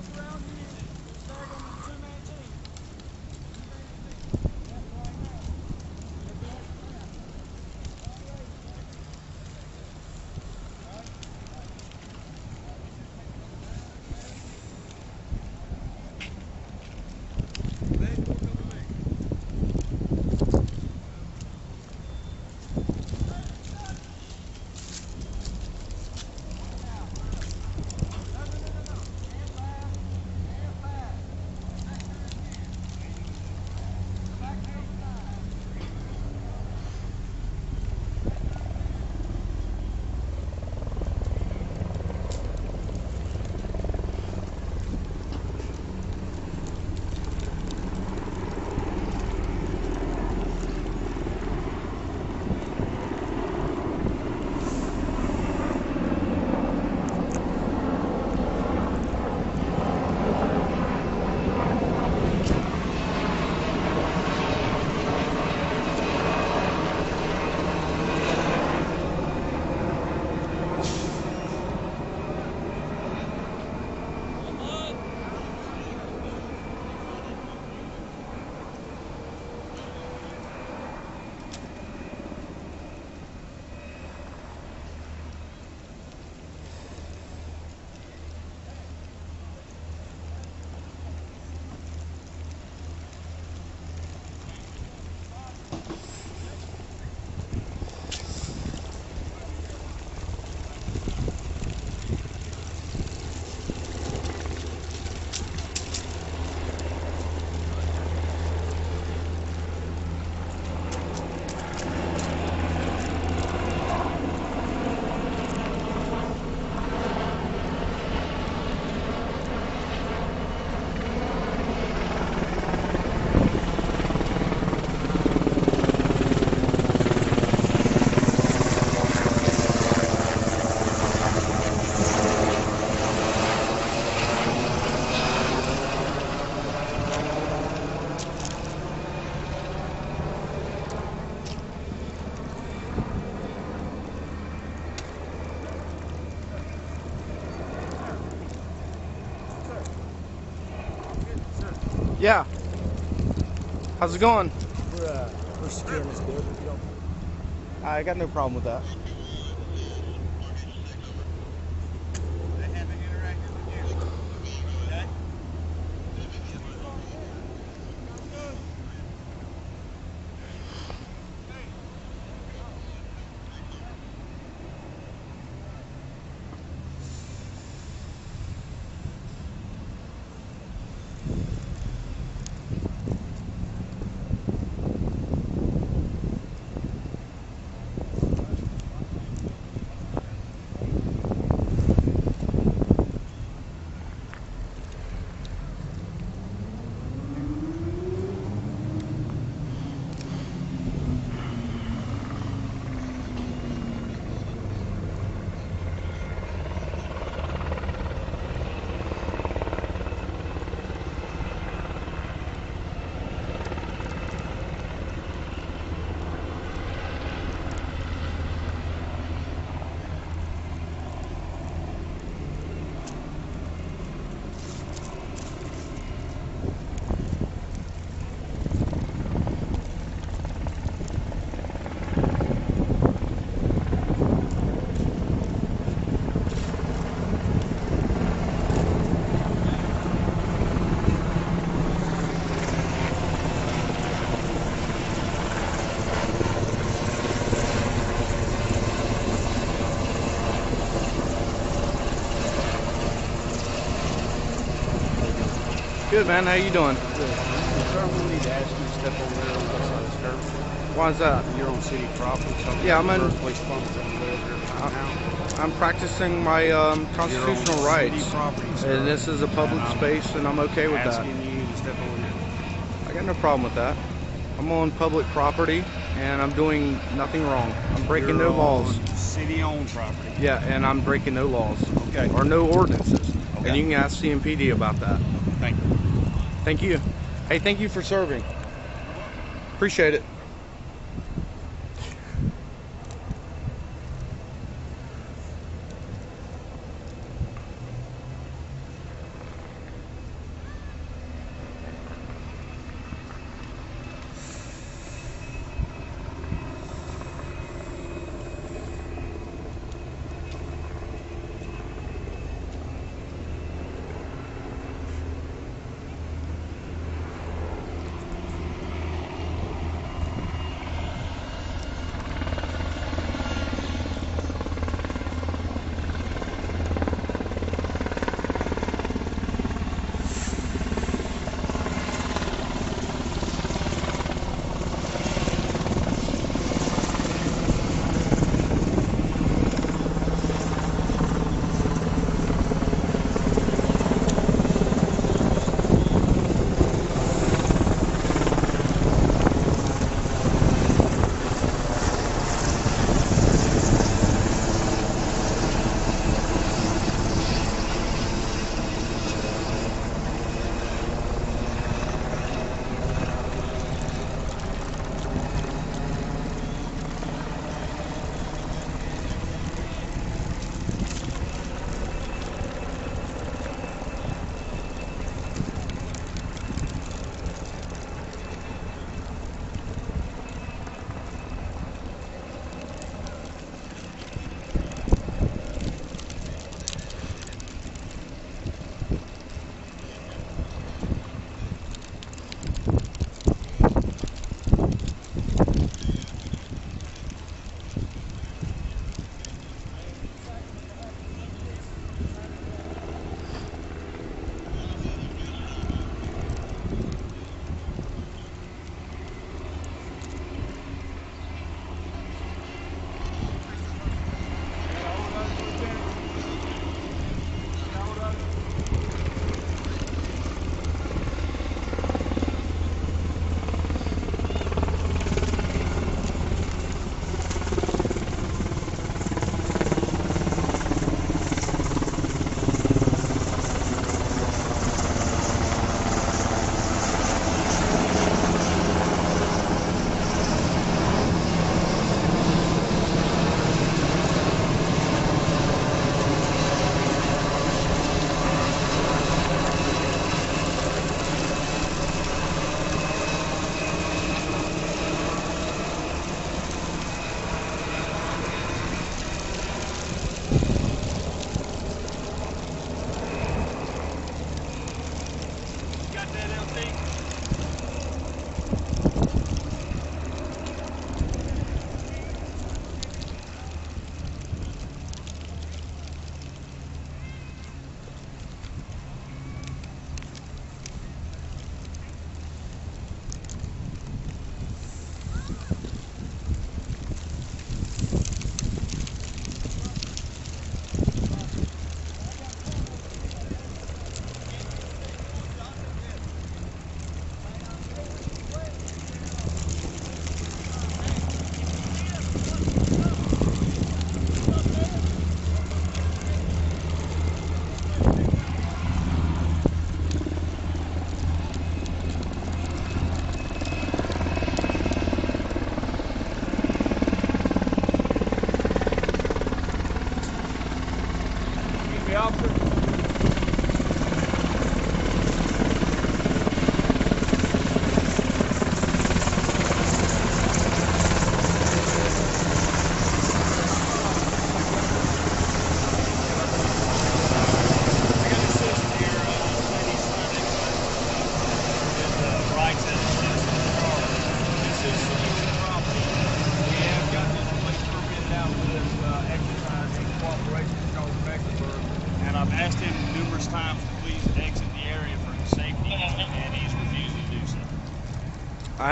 vehicles around here. Yeah. How's it going? We're, uh, we're securing this building. You don't I got no problem with that. Good man, how you doing? Sir, I'm gonna need to ask you to step over there on the side of this curb. Why's that? You're on city property, so Yeah, I'm in- There's police department that live here right now. I'm practicing my um, constitutional rights. property. And this is a public And space and I'm okay with that. To. I got no problem with that. I'm on public property and I'm doing nothing wrong. I'm breaking You're no laws. City-owned property. Yeah, and I'm breaking no laws. Okay. Or no ordinances. Okay. And you can ask CMPD about that. Thank you. Thank you. Hey, thank you for serving. Appreciate it.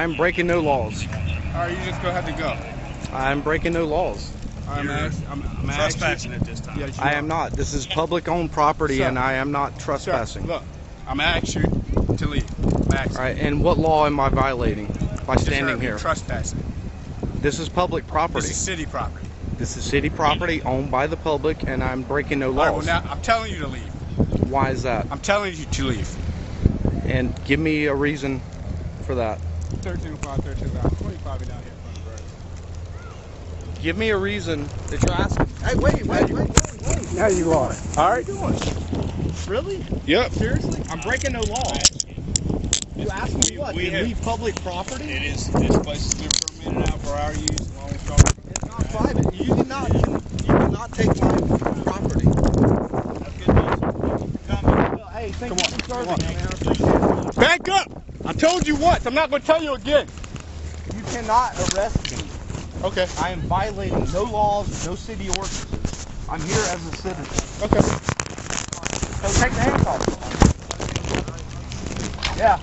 I'm breaking no laws. All right, you just go ahead and go. I'm breaking no laws. All right, You're. I'm, I'm Trespassing at this time. Yes, I are. am not. This is public owned property Sir. and I am not Sir, trespassing. look, I'm gonna you to leave. I'm asking. All right, and what law am I violating by standing here? Trespassing. This is public property. This is city property. This is city property owned by the public and I'm breaking no All right, well laws. now I'm telling you to leave. Why is that? I'm telling you to leave. And give me a reason for that. 1305, 1305, 25 down here in front of the Give me a reason that you're asking. Hey, wait, wait, wait, wait, wait. Now you are. All right. Really? Yep. Seriously? I'm breaking no laws. You asked me what? we have- leave public property? It is, this place has been permitted out for our use as long as y'all. It's not private. You cannot, you cannot take my property. That's good news. Come. Hey, thank Come you on, for come serving, on. man. I appreciate it. Back up. I told you once. I'm not gonna tell you again. You cannot arrest me. Okay. I am violating no laws, no city ordinances. I'm here as a citizen. Okay. So take the handcuffs off. Yeah.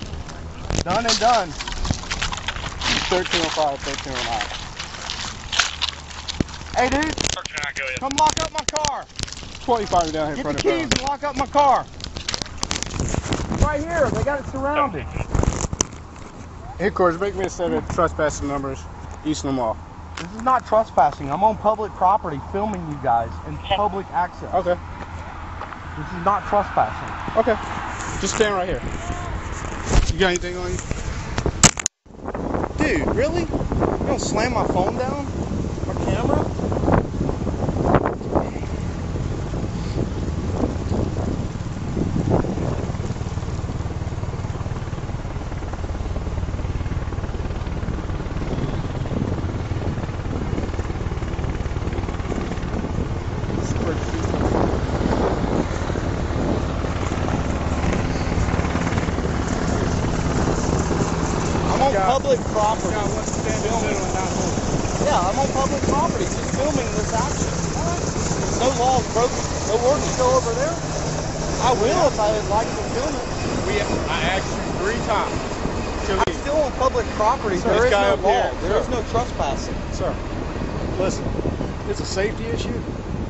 Done and done. 1305, 1309. Hey, dude, come lock up my car. 25 down here in Get the front of keys and lock up my car. Right here. They got it surrounded. Headquarters, make me a set of trespassing numbers. Eastland Mall. This is not trespassing. I'm on public property filming you guys in public access. Okay. This is not trespassing. Okay. Just stand right here. You got anything on you? Dude, really? You don't slam my phone down? My camera? I'm on Yeah. public property. Got one standing in the middle not moving. Yeah, I'm on public property, just filming this action. There's no laws broken. No ordinance go over there. I will if I would like to film it. We, I asked you three times I'm still on public property. Sir, there is guy no law. here, There is sir. no trespassing. Sir, listen, it's a safety issue.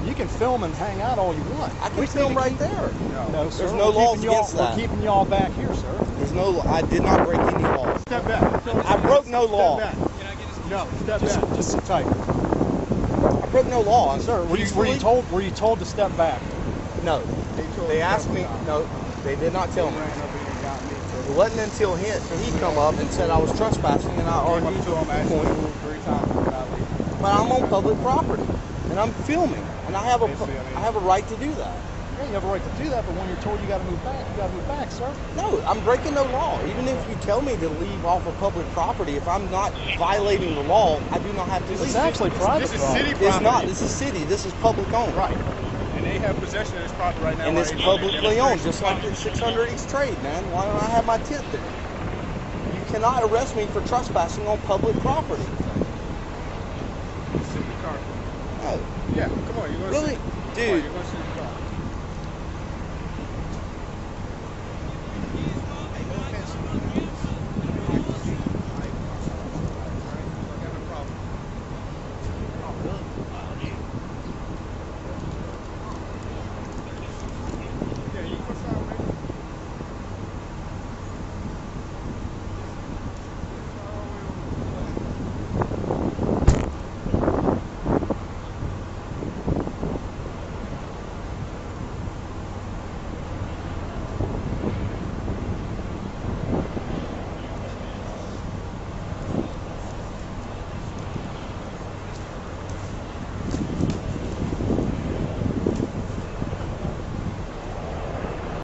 You can film and hang out all you want. I can We film right keep- there. No, no sir. There's no y'all- against that. We're keeping y'all back here, sir. There's no. I did not break any laws. Step back. I broke no law. Step back. No, step Just, back. just sit tight. I broke no law. Sir, were you, were you told were you told to step back? No. They asked me. No, they did not tell me. It wasn't until he he come up and said I was trespassing, and I argued to him, point. three times. But I'm on public property, and I'm filming, and I have a Basically, I mean- I have a right to do that. Yeah, you have a right to do that, but when you're told you got to move back, you got to move back, sir. No, I'm breaking no law. Even if you tell me to leave off of public property, if I'm not violating the law, I do not have to leave. It's actually private This is property. city It's not. This is city. This is public owned. Right. And they have possession of this property right now. And it's they're doing their publicly owned, just like the 600 East Trade, man. Why don't I have my tent there? You cannot arrest me for trespassing on public property. Sit in the car. No. Yeah, come on. You want to Really? see? Come on, Dude, you wanna see?